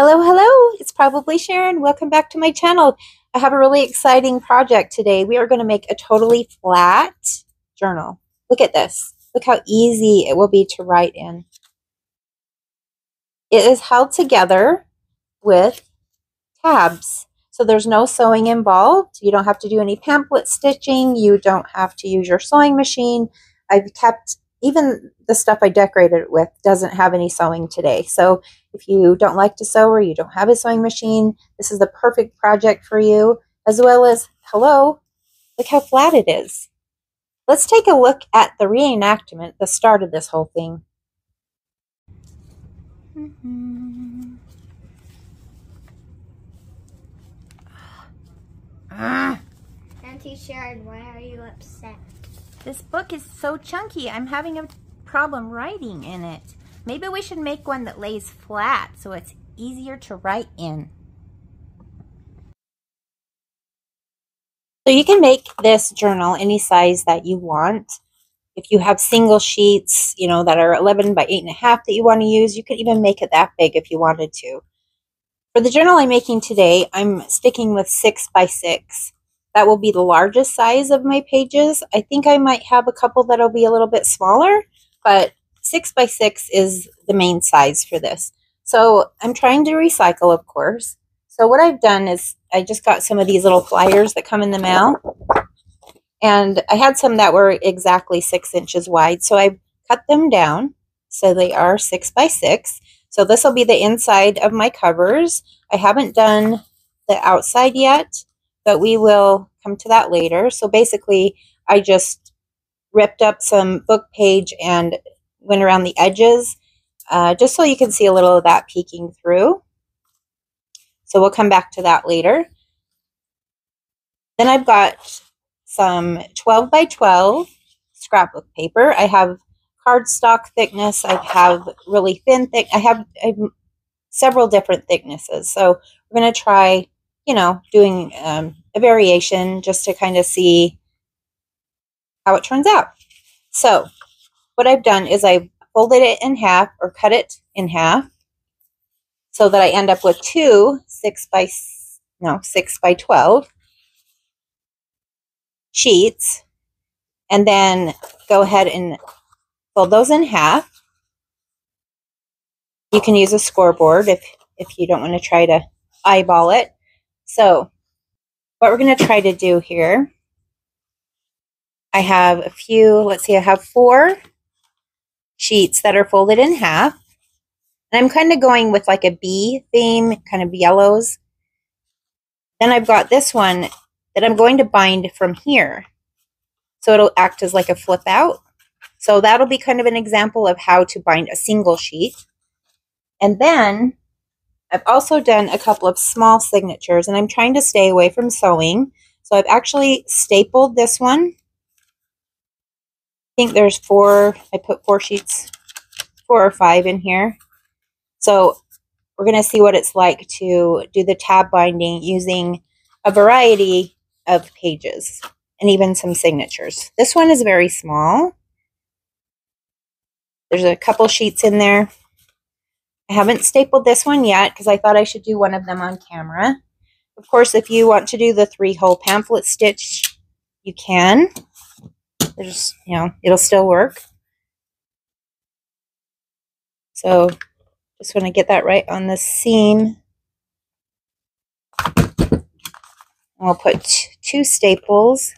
Hello, hello. It's probably Sharon. Welcome back to my channel. I have a really exciting project today. We are going to make a totally flat journal. Look at this. Look how easy it will be to write in. It is held together with tabs. So there's no sewing involved. You don't have to do any pamphlet stitching. You don't have to use your sewing machine. I've kept even the stuff I decorated it with doesn't have any sewing today. So if you don't like to sew or you don't have a sewing machine, this is the perfect project for you, as well as, hello, look how flat it is. Let's take a look at the reenactment, the start of this whole thing. Mm -hmm. ah. Auntie Sharon, why are you upset? This book is so chunky. I'm having a problem writing in it. Maybe we should make one that lays flat so it's easier to write in. So you can make this journal any size that you want. If you have single sheets, you know, that are 11 by 8.5 that you want to use, you could even make it that big if you wanted to. For the journal I'm making today, I'm sticking with 6 by 6. That will be the largest size of my pages. I think I might have a couple that'll be a little bit smaller, but six by six is the main size for this. So I'm trying to recycle, of course. So what I've done is I just got some of these little flyers that come in the mail. And I had some that were exactly six inches wide. So I cut them down. So they are six by six. So this will be the inside of my covers. I haven't done the outside yet but we will come to that later. So basically, I just ripped up some book page and went around the edges uh, just so you can see a little of that peeking through. So we'll come back to that later. Then I've got some 12 by 12 scrapbook paper. I have cardstock thickness. I have really thin thick. I have, I have several different thicknesses. So we're going to try you know, doing um, a variation just to kind of see how it turns out. So what I've done is I folded it in half or cut it in half so that I end up with two six by no six by 12 sheets and then go ahead and fold those in half. You can use a scoreboard if, if you don't want to try to eyeball it. So what we're going to try to do here, I have a few, let's see, I have four sheets that are folded in half. And I'm kind of going with like a bee theme, kind of yellows. Then I've got this one that I'm going to bind from here. So it'll act as like a flip out. So that'll be kind of an example of how to bind a single sheet. And then I've also done a couple of small signatures and I'm trying to stay away from sewing. So I've actually stapled this one. I think there's four, I put four sheets, four or five in here. So we're going to see what it's like to do the tab binding using a variety of pages and even some signatures. This one is very small. There's a couple sheets in there. I haven't stapled this one yet because I thought I should do one of them on camera. Of course, if you want to do the three-hole pamphlet stitch, you can. There's, you know, it'll still work. So just want to get that right on the seam. I'll put two staples.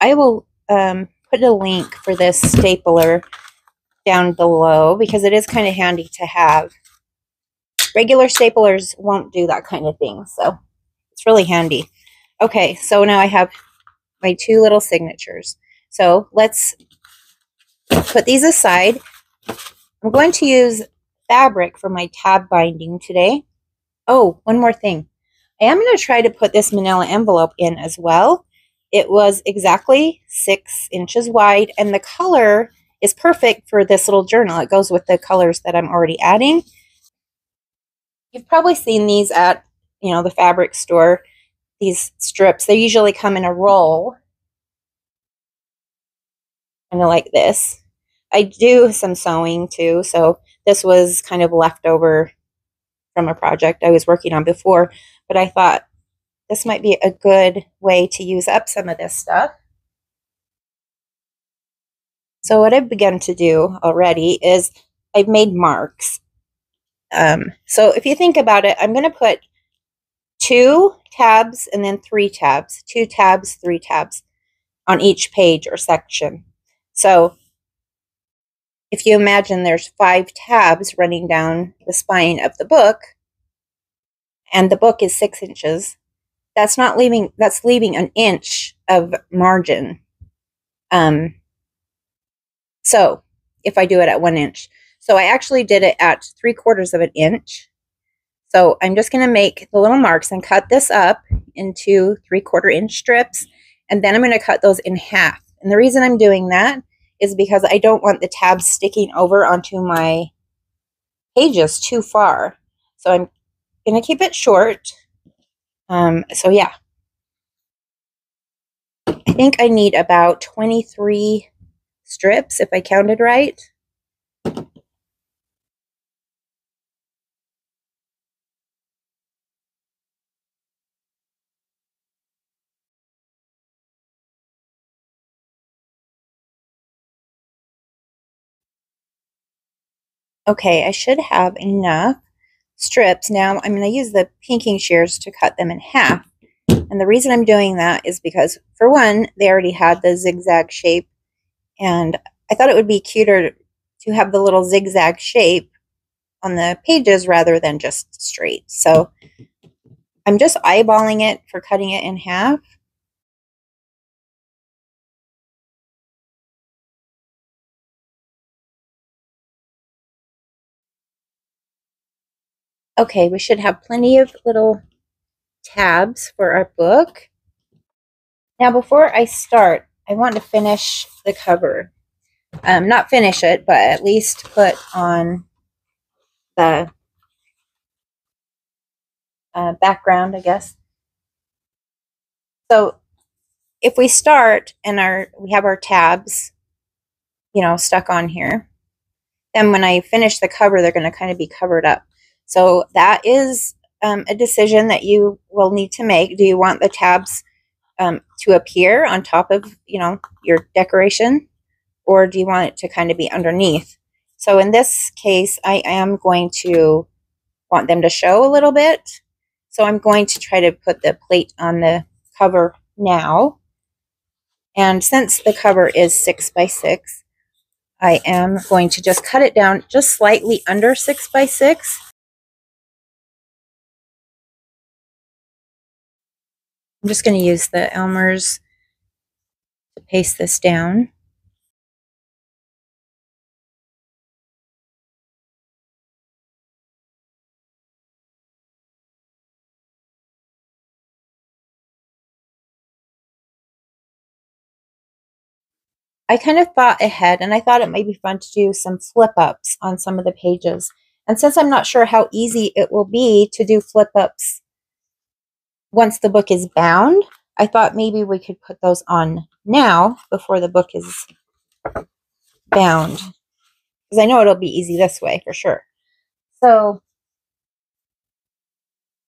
I will um, put a link for this stapler down below because it is kind of handy to have. Regular staplers won't do that kind of thing, so it's really handy. Okay, so now I have my two little signatures. So let's put these aside. I'm going to use fabric for my tab binding today. Oh, one more thing. I am going to try to put this manila envelope in as well. It was exactly six inches wide, and the color is perfect for this little journal. It goes with the colors that I'm already adding. You've probably seen these at, you know, the fabric store, these strips. They usually come in a roll, kind of like this. I do some sewing too, so This was kind of leftover from a project I was working on before, but I thought this might be a good way to use up some of this stuff. So what I've begun to do already is I've made marks. Um, so if you think about it, I'm going to put two tabs and then three tabs, two tabs, three tabs on each page or section. So if you imagine there's five tabs running down the spine of the book, and the book is six inches, that's not leaving, that's leaving an inch of margin. Um, so if I do it at one inch, so I actually did it at three quarters of an inch. So I'm just going to make the little marks and cut this up into three quarter inch strips. And then I'm going to cut those in half. And the reason I'm doing that is because I don't want the tabs sticking over onto my pages too far. So I'm going to keep it short. Um, so yeah. I think I need about 23 strips if I counted right. Okay, I should have enough strips. Now I'm going to use the pinking shears to cut them in half. And the reason I'm doing that is because, for one, they already had the zigzag shape. And I thought it would be cuter to have the little zigzag shape on the pages rather than just straight. So I'm just eyeballing it for cutting it in half. Okay, we should have plenty of little tabs for our book. Now, before I start, I want to finish the cover. Um, not finish it, but at least put on the uh, background, I guess. So if we start and our we have our tabs, you know, stuck on here, then when I finish the cover, they're going to kind of be covered up. So that is um, a decision that you will need to make. Do you want the tabs um, to appear on top of, you know, your decoration? Or do you want it to kind of be underneath? So in this case, I am going to want them to show a little bit. So I'm going to try to put the plate on the cover now. And since the cover is six by six, I am going to just cut it down just slightly under six by six I'm just going to use the Elmer's to paste this down. I kind of thought ahead and I thought it might be fun to do some flip ups on some of the pages. And since I'm not sure how easy it will be to do flip ups once the book is bound, I thought maybe we could put those on now before the book is bound. Because I know it'll be easy this way for sure. So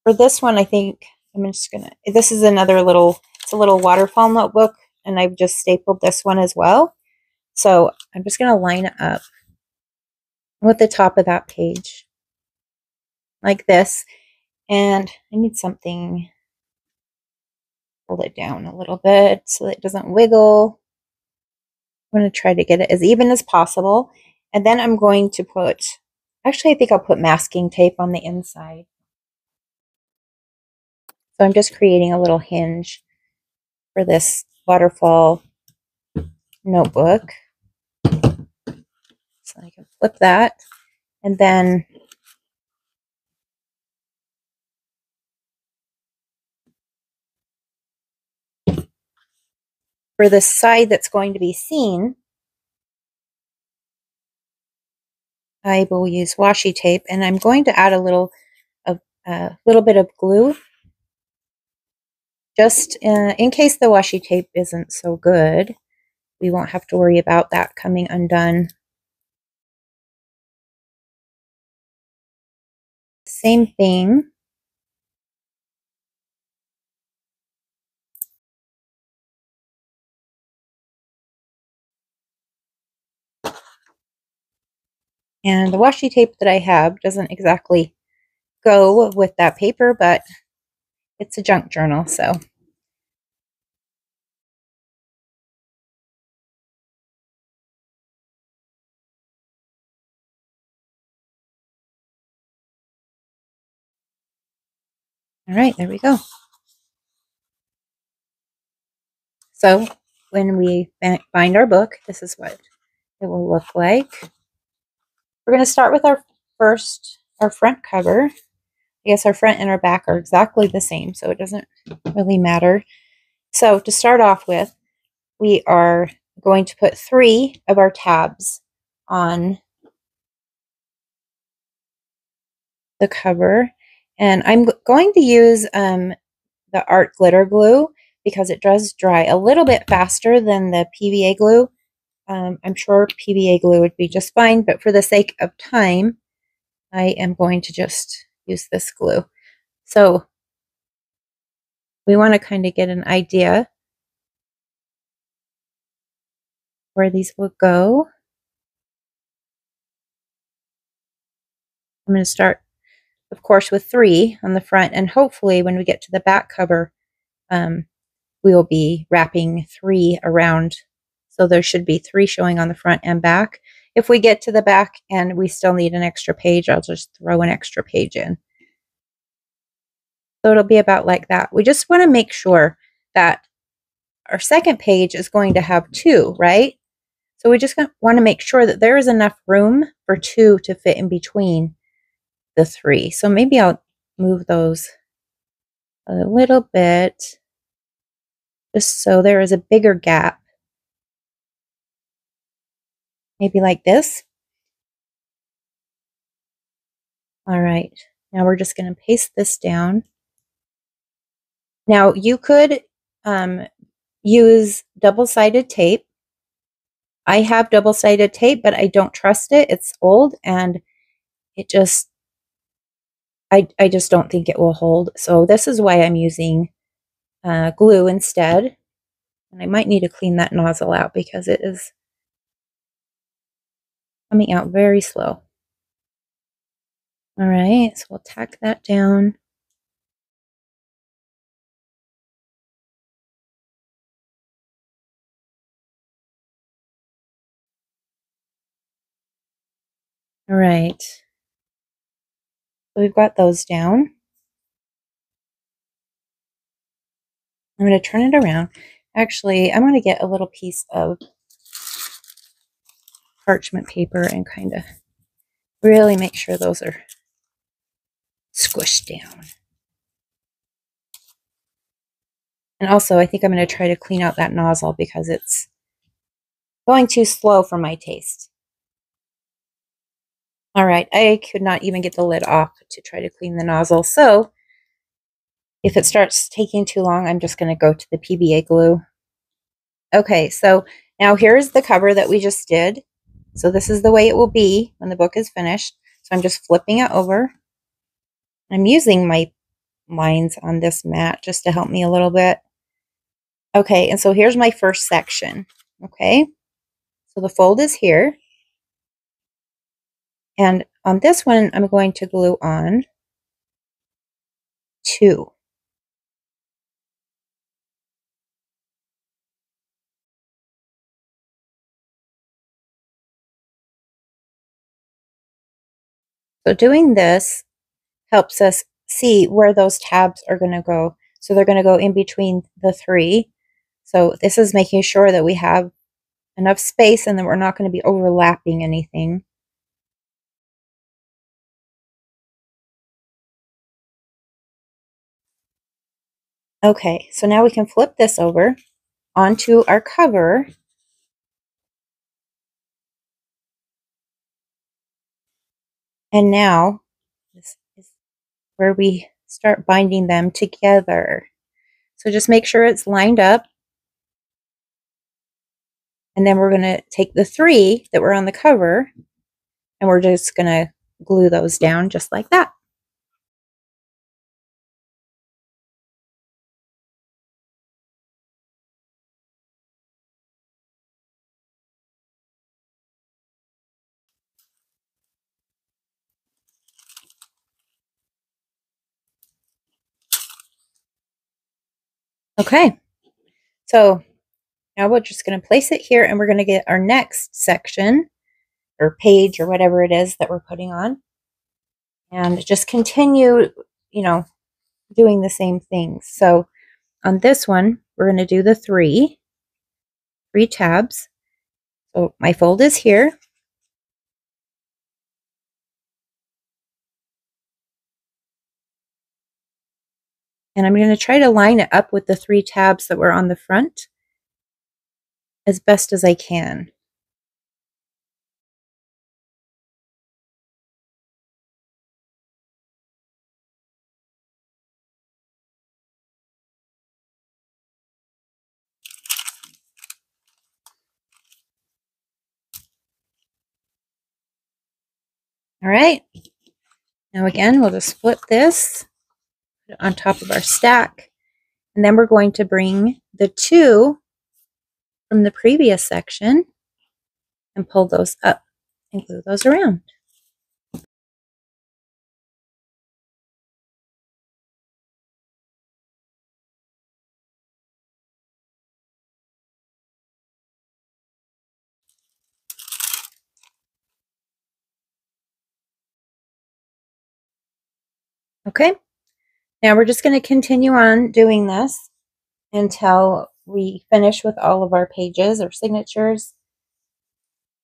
for this one, I think I'm just going to, this is another little, it's a little waterfall notebook. And I've just stapled this one as well. So I'm just going to line up with the top of that page like this. And I need something hold it down a little bit so it doesn't wiggle. I'm going to try to get it as even as possible. And then I'm going to put, actually I think I'll put masking tape on the inside. So I'm just creating a little hinge for this waterfall notebook. So I can flip that. And then for the side that's going to be seen, I will use washi tape and I'm going to add a little a little bit of glue just uh, in case the washi tape isn't so good. We won't have to worry about that coming undone same thing. And the washi tape that I have doesn't exactly go with that paper, but it's a junk journal, so. All right, there we go. So when we bind our book, this is what it will look like. We're going to start with our first, our front cover. I guess our front and our back are exactly the same, so it doesn't really matter. So to start off with, we are going to put three of our tabs on the cover. And I'm going to use um, the art glitter glue because it does dry a little bit faster than the PVA glue. Um, I'm sure PVA glue would be just fine, but for the sake of time, I am going to just use this glue. So we want to kind of get an idea where these will go. I'm going to start, of course, with three on the front, and hopefully when we get to the back cover, um, we will be wrapping three around so there should be three showing on the front and back. If we get to the back and we still need an extra page, I'll just throw an extra page in. So it'll be about like that. We just want to make sure that our second page is going to have two, right? So we just want to make sure that there is enough room for two to fit in between the three. So maybe I'll move those a little bit just so there is a bigger gap maybe like this. All right, now we're just going to paste this down. Now you could um, use double-sided tape. I have double-sided tape, but I don't trust it. It's old and it just, I, I just don't think it will hold. So this is why I'm using uh, glue instead. And I might need to clean that nozzle out because it is coming out very slow. All right, so we'll tack that down. All right. So we've got those down. I'm going to turn it around. Actually, I'm going to get a little piece of parchment paper and kind of really make sure those are squished down. And also, I think I'm going to try to clean out that nozzle because it's going too slow for my taste. All right, I could not even get the lid off to try to clean the nozzle. So if it starts taking too long, I'm just going to go to the PVA glue. Okay, so now here's the cover that we just did. So this is the way it will be when the book is finished. So I'm just flipping it over. I'm using my lines on this mat just to help me a little bit. Okay, and so here's my first section. Okay, so the fold is here. And on this one, I'm going to glue on two. So doing this helps us see where those tabs are going to go. So they're going to go in between the three. So this is making sure that we have enough space and that we're not going to be overlapping anything. Okay, so now we can flip this over onto our cover And now this is where we start binding them together. So just make sure it's lined up. And then we're going to take the three that were on the cover and we're just going to glue those down just like that. Okay, so now we're just going to place it here and we're going to get our next section or page or whatever it is that we're putting on. And just continue, you know, doing the same things. So on this one, we're going to do the three, three tabs. So my fold is here. And I'm going to try to line it up with the three tabs that were on the front as best as I can. All right. Now again, we'll just flip this on top of our stack. And then we're going to bring the two from the previous section and pull those up and glue those around. Okay, now we're just going to continue on doing this until we finish with all of our pages or signatures.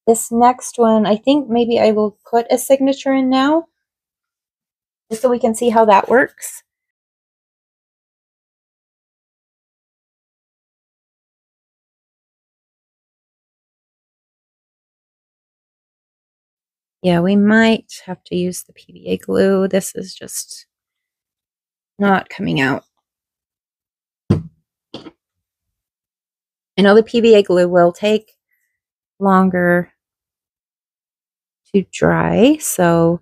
This next one, I think maybe I will put a signature in now, just so we can see how that works. Yeah, we might have to use the PVA glue. This is just not coming out. I know the PVA glue will take longer to dry, so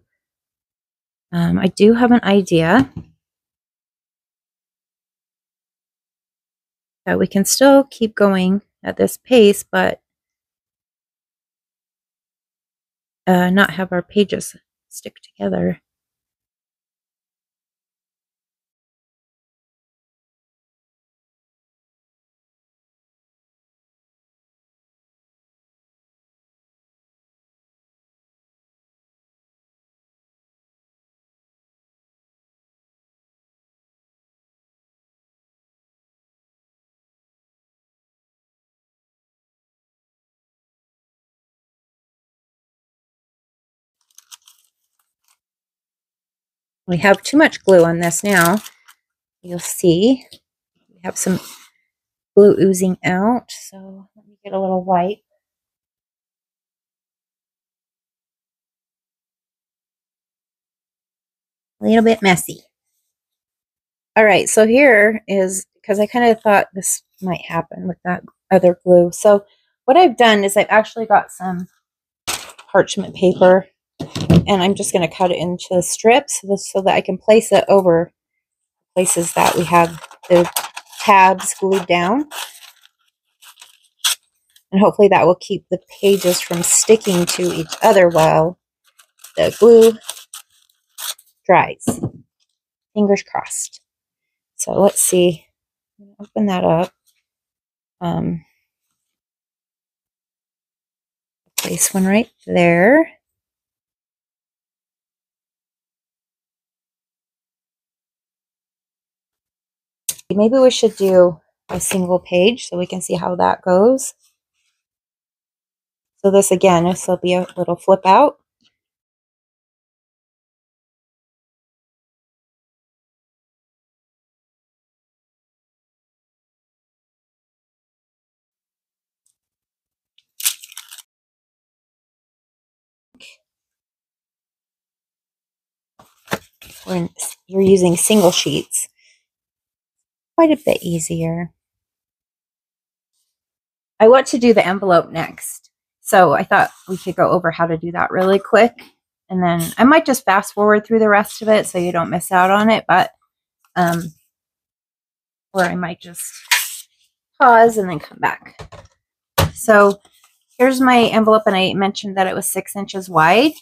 um, I do have an idea that we can still keep going at this pace, but uh, not have our pages stick together. We have too much glue on this now. You'll see we have some glue oozing out. So let me get a little wipe. A little bit messy. All right, so here is, because I kind of thought this might happen with that other glue. So what I've done is I've actually got some parchment paper and I'm just going to cut it into strips so that I can place it over places that we have the tabs glued down. And hopefully that will keep the pages from sticking to each other while the glue dries. Fingers crossed. So let's see. Open that up. Um, place one right there. Maybe we should do a single page so we can see how that goes. So this again, this will be a little flip out. When you're using single sheets, quite a bit easier. I want to do the envelope next. So I thought we could go over how to do that really quick. And then I might just fast forward through the rest of it so you don't miss out on it. But, um, or I might just pause and then come back. So here's my envelope. And I mentioned that it was six inches wide.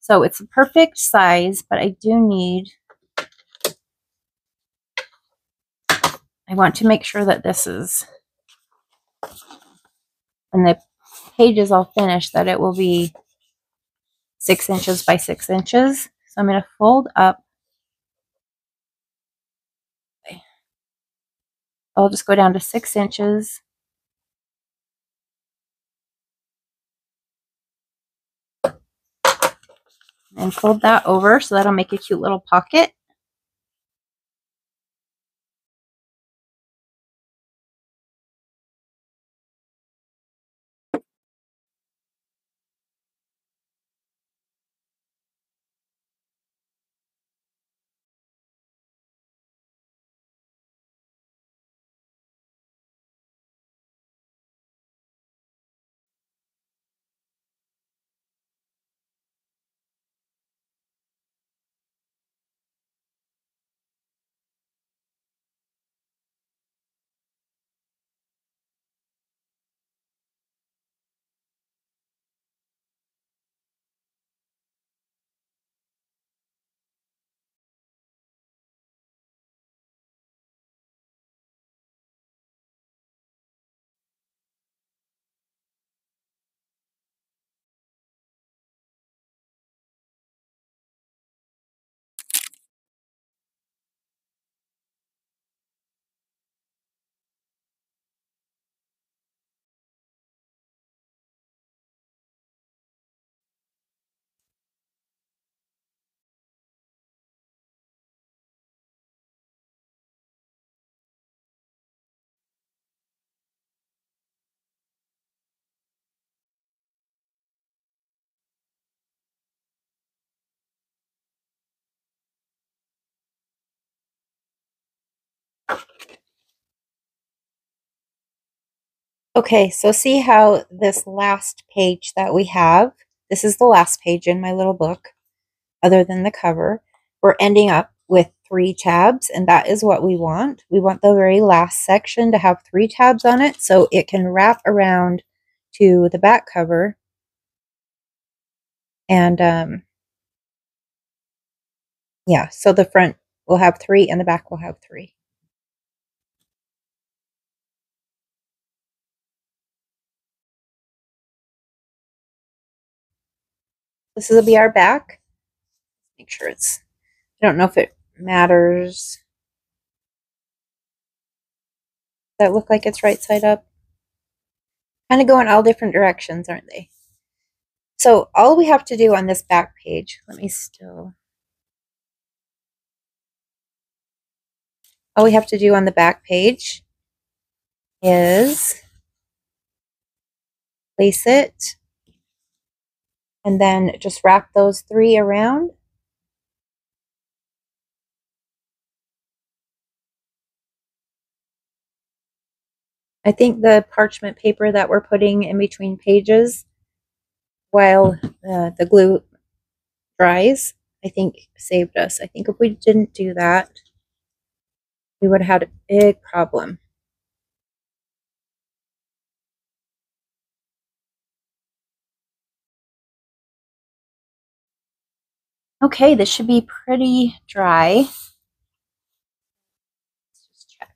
So it's a perfect size, but I do need I want to make sure that this is, when the page is all finished, that it will be six inches by six inches. So I'm going to fold up. I'll just go down to six inches. And fold that over so that'll make a cute little pocket. Okay, so see how this last page that we have, this is the last page in my little book, other than the cover. We're ending up with three tabs, and that is what we want. We want the very last section to have three tabs on it so it can wrap around to the back cover. And um, yeah, so the front will have three and the back will have three. This will be our back. Make sure it's, I don't know if it matters. Does That look like it's right side up? Kind of going all different directions, aren't they? So all we have to do on this back page, let me still, all we have to do on the back page is place it and then just wrap those three around. I think the parchment paper that we're putting in between pages while uh, the glue dries, I think saved us. I think if we didn't do that, we would have had a big problem. Okay, this should be pretty dry. Let's just check.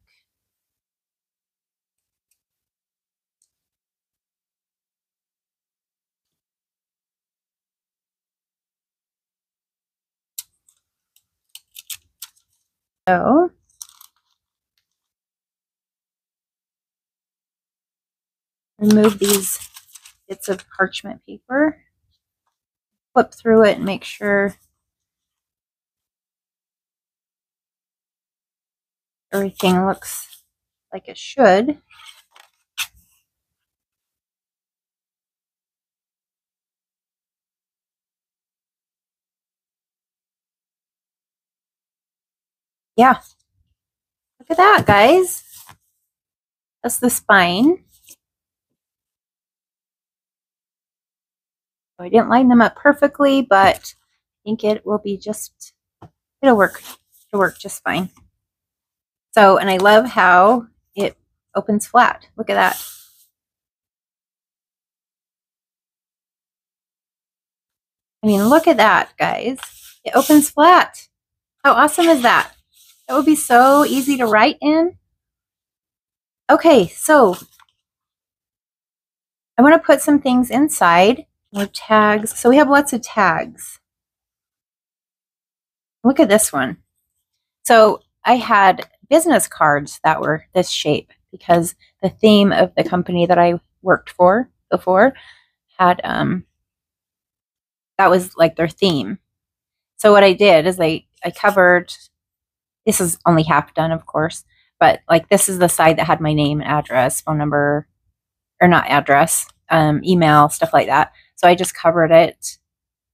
So, remove these bits of parchment paper, flip through it and make sure everything looks like it should. Yeah. Look at that, guys. That's the spine. I didn't line them up perfectly, but I think it will be just, it'll work. It'll work just fine. So, and I love how it opens flat. Look at that. I mean, look at that, guys. It opens flat. How awesome is that? That would be so easy to write in. Okay, so I want to put some things inside. More tags. So we have lots of tags. Look at this one. So I had business cards that were this shape because the theme of the company that I worked for before had um that was like their theme. So what I did is I I covered this is only half done of course, but like this is the side that had my name, and address, phone number or not address, um, email, stuff like that. So I just covered it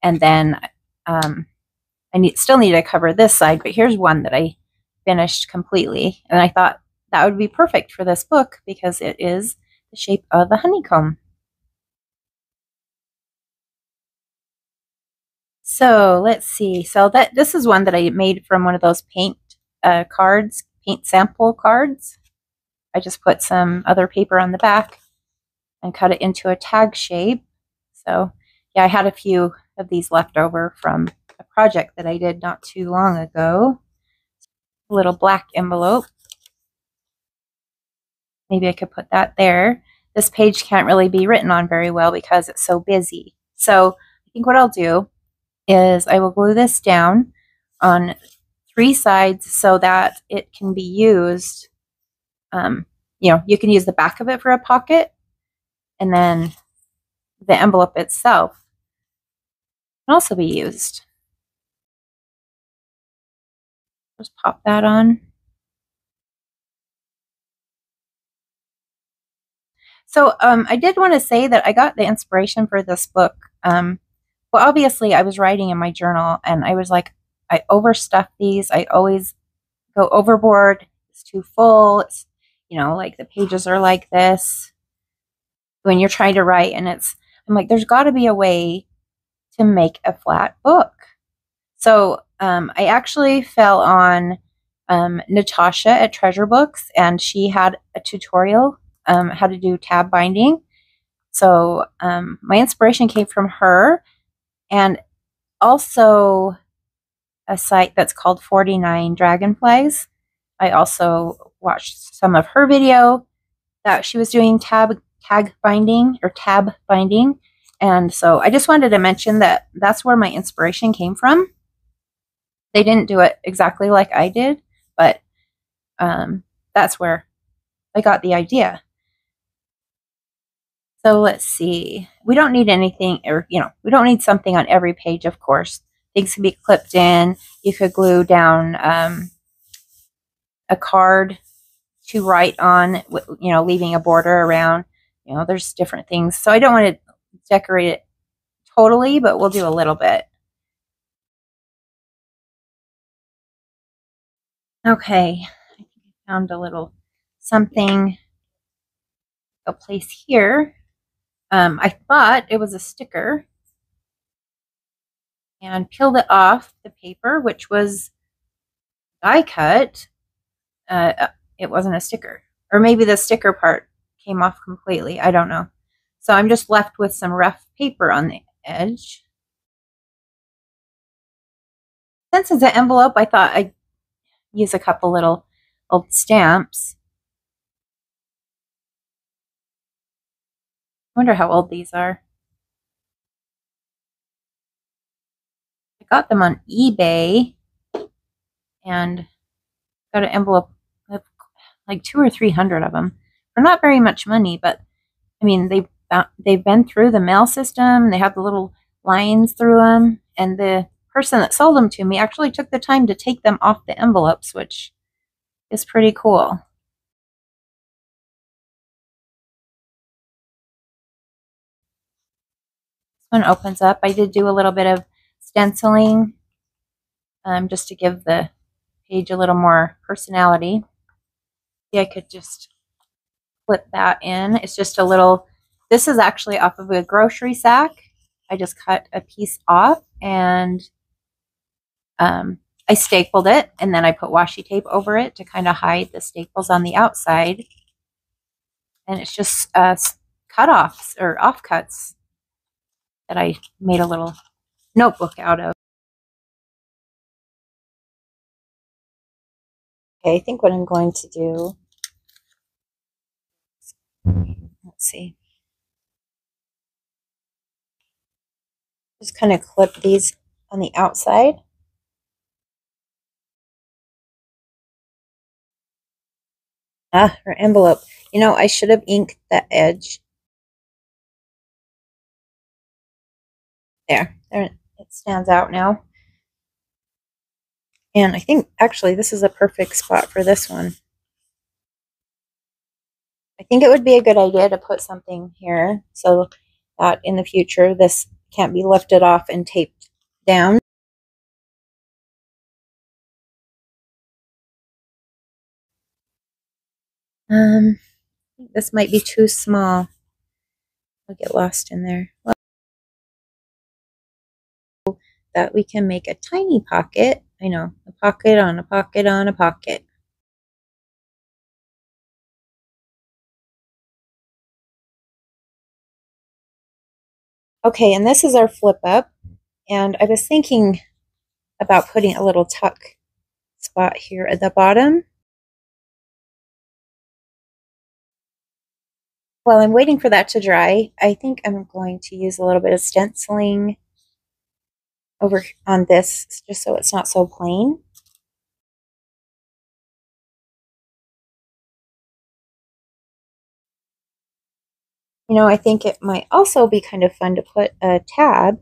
and then um I need still need to cover this side, but here's one that I finished completely. And I thought that would be perfect for this book because it is the shape of a honeycomb. So let's see. So that this is one that I made from one of those paint uh, cards, paint sample cards. I just put some other paper on the back and cut it into a tag shape. So yeah, I had a few of these left over from a project that I did not too long ago. Little black envelope. Maybe I could put that there. This page can't really be written on very well because it's so busy. So I think what I'll do is I will glue this down on three sides so that it can be used. Um, you know, you can use the back of it for a pocket and then the envelope itself can also be used. Just pop that on. So um, I did want to say that I got the inspiration for this book. Um, well, obviously, I was writing in my journal, and I was like, I overstuff these. I always go overboard. It's too full. It's, you know, like the pages are like this when you're trying to write, and it's, I'm like, there's got to be a way to make a flat book. So um, I actually fell on um, Natasha at Treasure Books, and she had a tutorial um, how to do tab binding. So um, my inspiration came from her, and also a site that's called 49 Dragonflies. I also watched some of her video that she was doing tab tag binding or tab binding. And so I just wanted to mention that that's where my inspiration came from. They didn't do it exactly like I did, but um, that's where I got the idea. So let's see. We don't need anything, or, you know, we don't need something on every page, of course. Things can be clipped in. You could glue down um, a card to write on, you know, leaving a border around. You know, there's different things. So I don't want to decorate it totally, but we'll do a little bit. Okay, I found a little something, a place here. Um, I thought it was a sticker and peeled it off the paper, which was die cut. Uh, uh, it wasn't a sticker. Or maybe the sticker part came off completely. I don't know. So I'm just left with some rough paper on the edge. Since it's an envelope, I thought I'd use a couple little old stamps. I wonder how old these are. I got them on eBay and got an envelope of like two or three hundred of them for not very much money, but I mean they they've been through the mail system. They have the little lines through them, and the person that sold them to me actually took the time to take them off the envelopes, which is pretty cool. one opens up. I did do a little bit of stenciling um, just to give the page a little more personality. Yeah, I could just flip that in. It's just a little, this is actually off of a grocery sack. I just cut a piece off and um, I stapled it and then I put washi tape over it to kind of hide the staples on the outside. And it's just uh, cut-offs or offcuts that I made a little notebook out of. Okay, I think what I'm going to do let's see. Just kind of clip these on the outside. Ah, her envelope. You know, I should have inked the edge. There, there it stands out now. And I think actually this is a perfect spot for this one. I think it would be a good idea to put something here so that in the future this can't be lifted off and taped down. Um, this might be too small. I'll get lost in there. Well, that we can make a tiny pocket. I know, a pocket on a pocket on a pocket. Okay, and this is our flip up. And I was thinking about putting a little tuck spot here at the bottom. While I'm waiting for that to dry, I think I'm going to use a little bit of stenciling over on this just so it's not so plain. You know, I think it might also be kind of fun to put a tab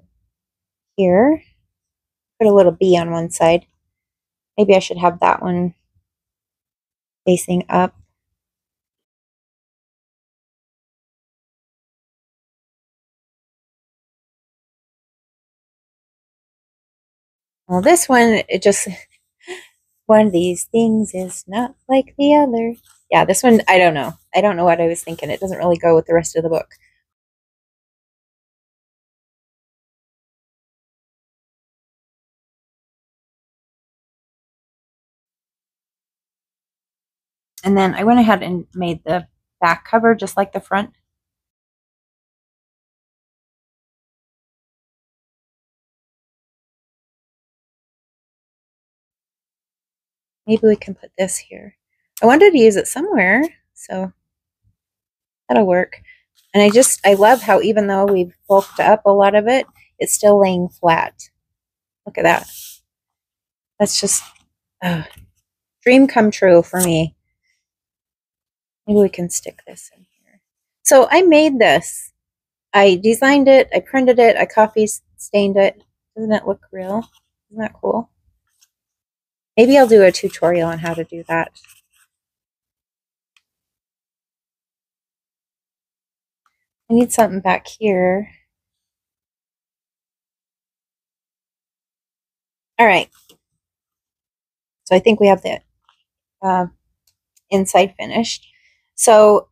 here. Put a little B on one side. Maybe I should have that one facing up. Well, this one, it just, one of these things is not like the other. Yeah, this one, I don't know. I don't know what I was thinking. It doesn't really go with the rest of the book. And then I went ahead and made the back cover just like the front. Maybe we can put this here. I wanted to use it somewhere, so that'll work. And I just, I love how even though we've bulked up a lot of it, it's still laying flat. Look at that. That's just, uh, dream come true for me. Maybe we can stick this in here. So I made this. I designed it, I printed it, I coffee stained it. Doesn't it look real? Isn't that cool? Maybe I'll do a tutorial on how to do that. I need something back here. All right. So I think we have the uh, inside finished. So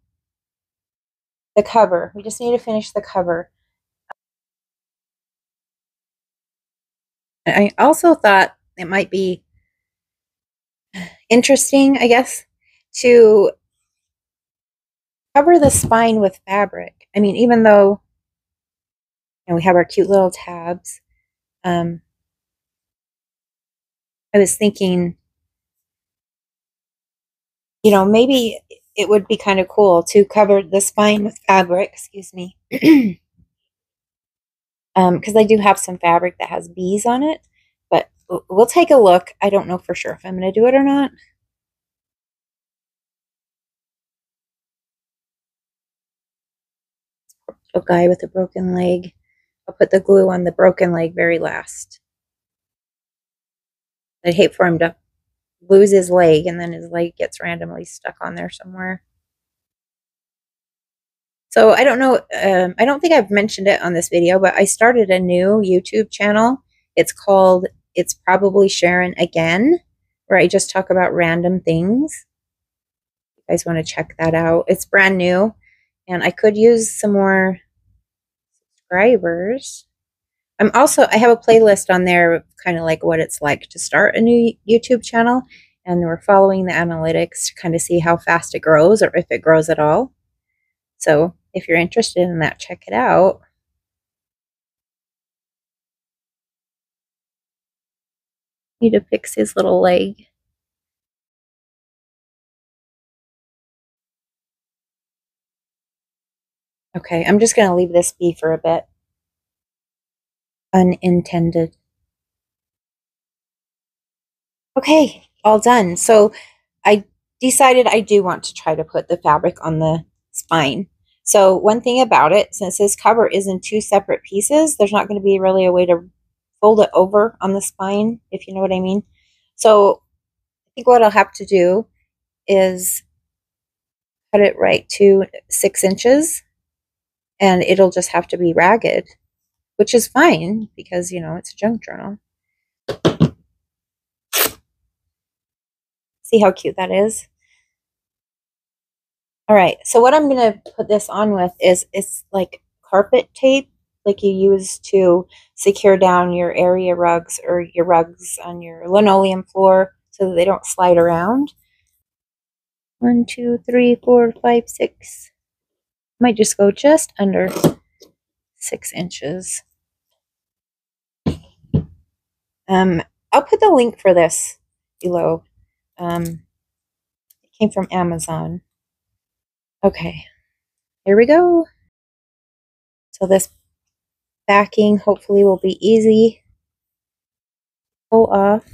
the cover, we just need to finish the cover. I also thought it might be interesting, I guess, to cover the spine with fabric. I mean, even though you know, we have our cute little tabs, um, I was thinking, you know, maybe it would be kind of cool to cover the spine with fabric, excuse me. um, because I do have some fabric that has bees on it, we'll take a look. I don't know for sure if I'm going to do it or not. A guy with a broken leg. I'll put the glue on the broken leg very last. I'd hate for him to lose his leg and then his leg gets randomly stuck on there somewhere. So I don't know, um, I don't think I've mentioned it on this video, but I started a new YouTube channel. It's called It's Probably Sharon Again, where I just talk about random things. You guys want to check that out. It's brand new, and I could use some more subscribers. I'm also, I have a playlist on there, kind of like what it's like to start a new YouTube channel. And we're following the analytics to kind of see how fast it grows or if it grows at all. So if you're interested in that, check it out. Need to fix his little leg. Okay, I'm just going to leave this be for a bit. Unintended. Okay, all done. So I decided I do want to try to put the fabric on the spine. So one thing about it, since this cover is in two separate pieces, there's not going to be really a way to fold it over on the spine, if you know what I mean. So I think what I'll have to do is cut it right to six inches and it'll just have to be ragged, which is fine because, you know, it's a junk journal. See how cute that is? All right, so what I'm going to put this on with is it's like carpet tape, like you use to secure down your area rugs or your rugs on your linoleum floor so that they don't slide around. One, two, three, four, five, six. Might just go just under six inches. Um, I'll put the link for this below. Um, it came from Amazon. Okay, here we go. So this backing hopefully will be easy pull off.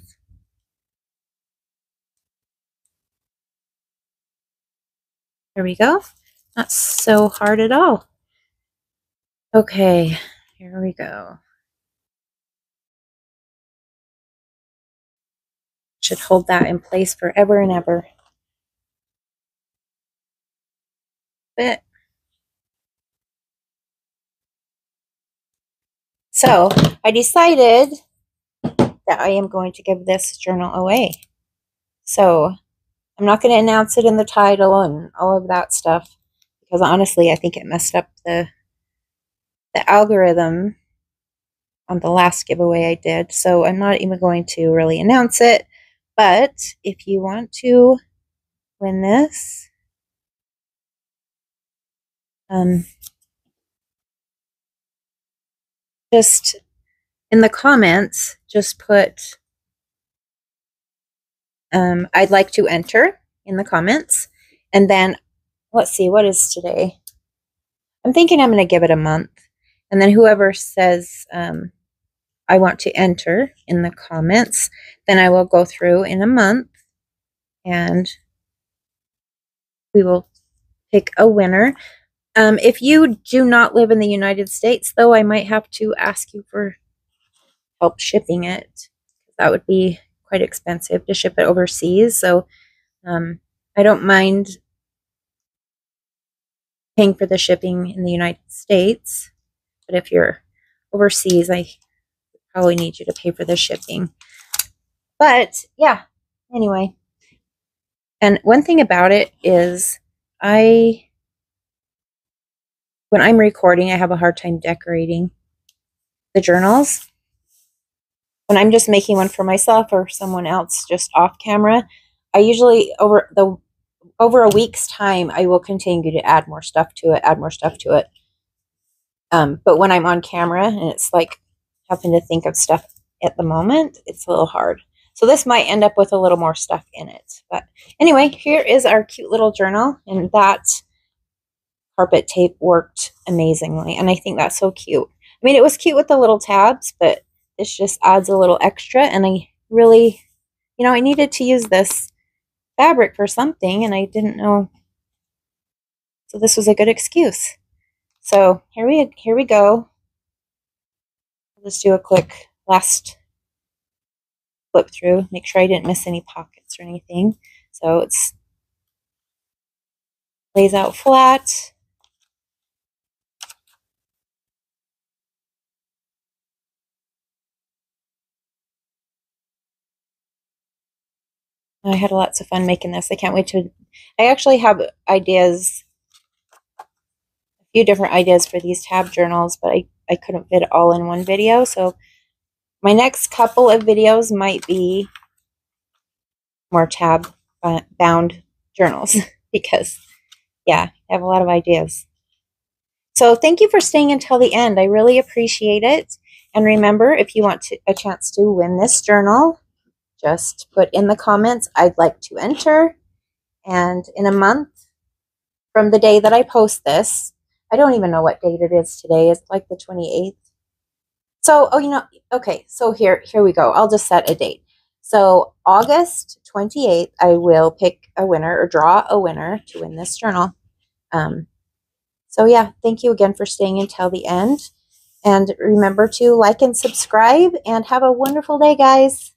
There we go. Not so hard at all. Okay, here we go. Should hold that in place forever and ever. bit. So I decided that I am going to give this journal away. So I'm not going to announce it in the title and all of that stuff because honestly, I think it messed up the the algorithm on the last giveaway I did. So I'm not even going to really announce it. But if you want to win this, um, just in the comments, just put, um, I'd like to enter in the comments. And then, let's see, what is today? I'm thinking I'm going to give it a month. And then whoever says, um, I want to enter in the comments, then I will go through in a month and we will pick a winner. Um, if you do not live in the United States, though, I might have to ask you for help shipping it. That would be quite expensive to ship it overseas. So um, I don't mind paying for the shipping in the United States. But if you're overseas, I probably need you to pay for the shipping. But yeah, anyway. And one thing about it is I when I'm recording, I have a hard time decorating the journals. When I'm just making one for myself or someone else just off camera, I usually over the over a week's time, I will continue to add more stuff to it, add more stuff to it. Um, but when I'm on camera and it's like having to think of stuff at the moment, it's a little hard. So this might end up with a little more stuff in it. But anyway, here is our cute little journal. And that carpet tape worked amazingly. And I think that's so cute. I mean, it was cute with the little tabs, but this just adds a little extra. And I really, you know, I needed to use this fabric for something and I didn't know. So this was a good excuse. So here we, here we go. Let's do a quick last flip through. Make sure I didn't miss any pockets or anything. So it's lays out flat. I had a lots of fun making this. I can't wait to. I actually have ideas, a few different ideas for these tab journals, but I, I couldn't fit it all in one video. So my next couple of videos might be more tab uh, bound journals because, yeah, I have a lot of ideas. So thank you for staying until the end. I really appreciate it. And remember, if you want to, a chance to win this journal, just put in the comments, I'd like to enter. And in a month from the day that I post this, I don't even know what date it is today. It's like the 28th. So, oh, you know, okay. So here, here we go. I'll just set a date. So August 28th, I will pick a winner or draw a winner to win this journal. Um, so yeah, thank you again for staying until the end. And remember to like and subscribe and have a wonderful day, guys.